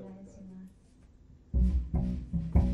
願いします。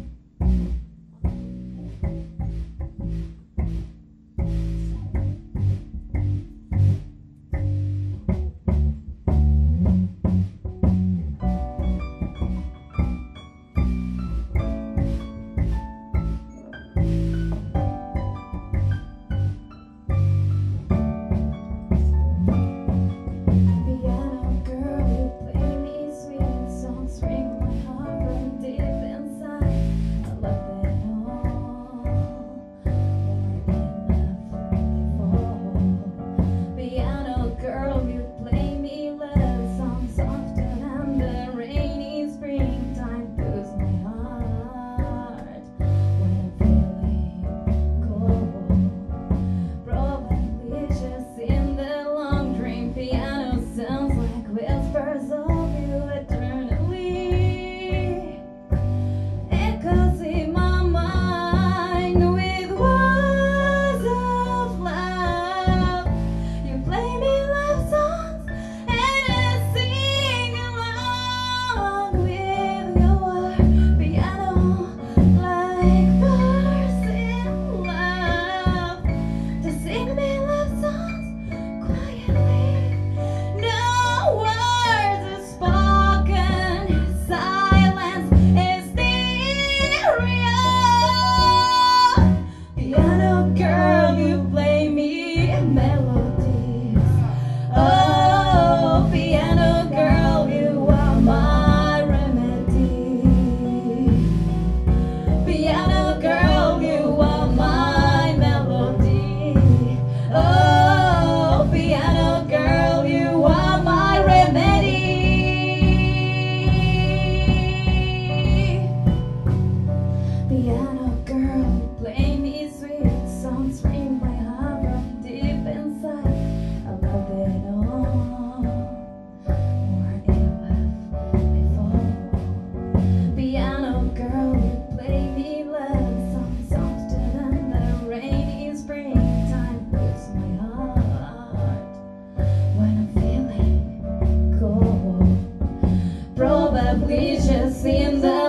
seeing the